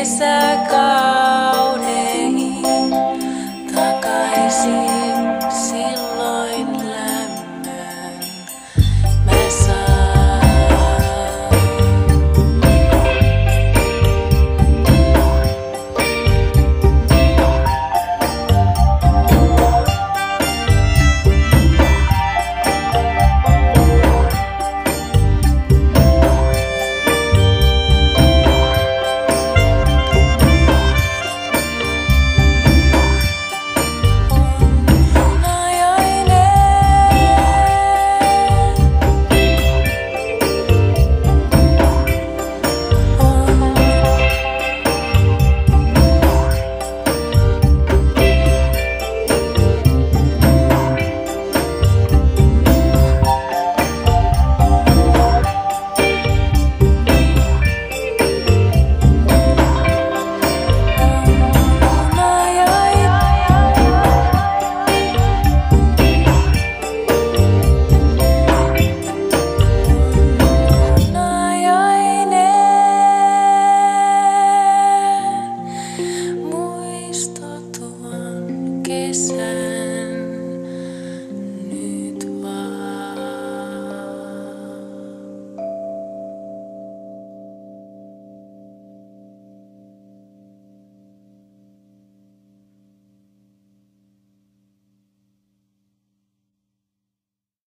is a god